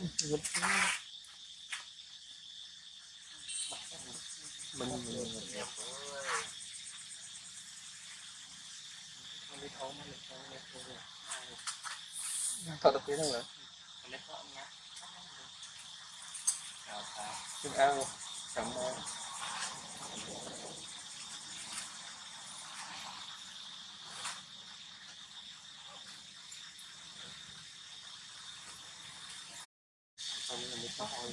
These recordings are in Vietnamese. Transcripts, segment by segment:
mình mình thật được cái mình mình mình ao cảm ơn không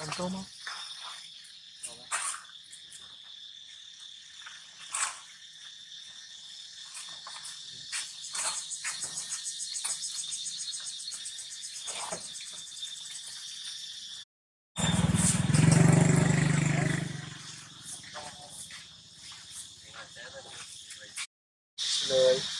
ăn tôm không? Rồi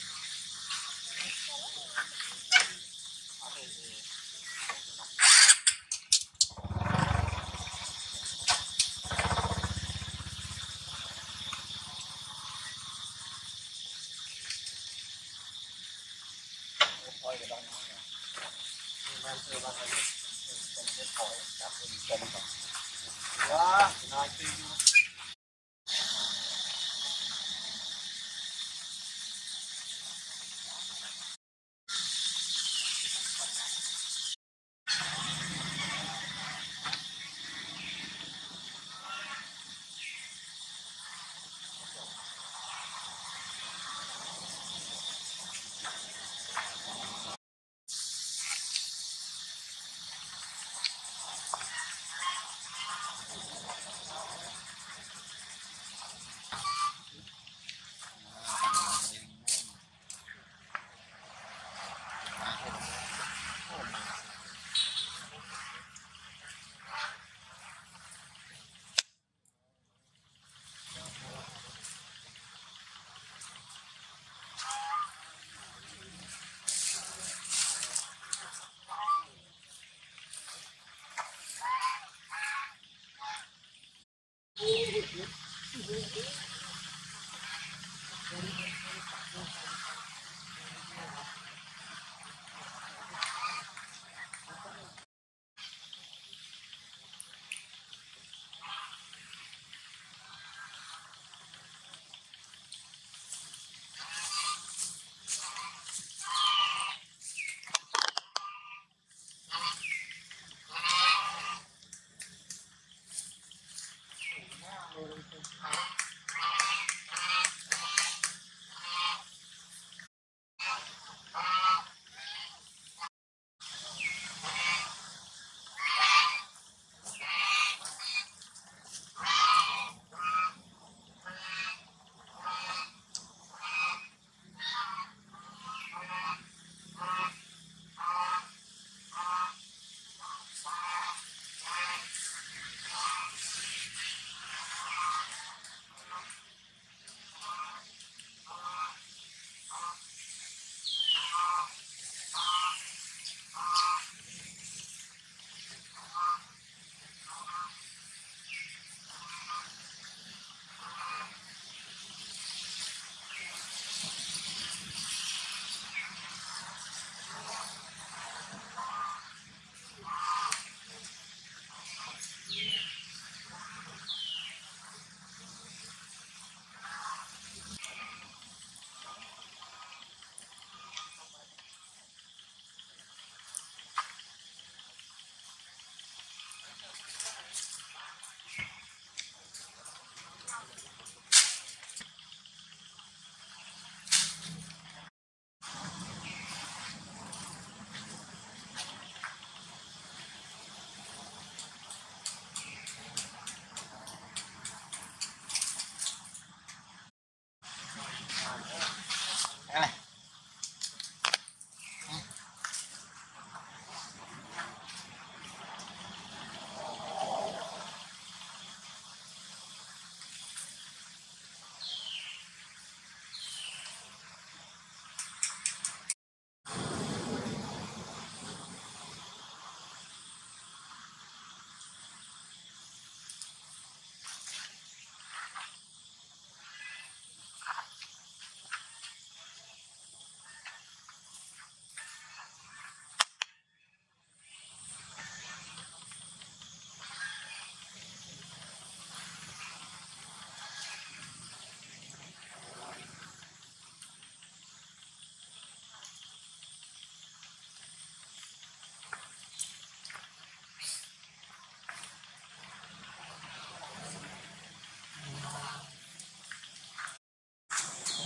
Wow, nice to you.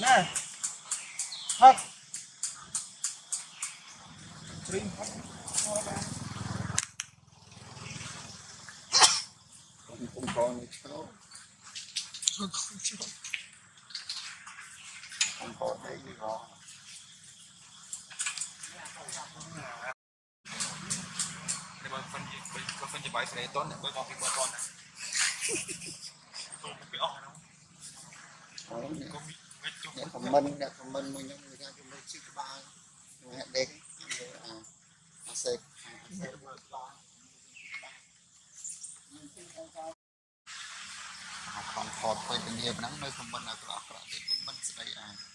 Nè. Thật Ring thật cũng còn như thế không còn đây gì đó. Để mà phân có phân chia bài sẽ tốt này với con cái con này. Tôi cũng bị ỏ đâu អ្នកខមមិនអ្នកខមមិនមួយហ្នឹងគេថាជំនួយជិះក្បាលមួយហេតុដេកអាអាសេកអាសេកមកក្បាលខំខត់ទៅជំនាញហ្នឹងនៅខមមិនអក្រក់អក្រក់ទេខមមិនស្ដីអា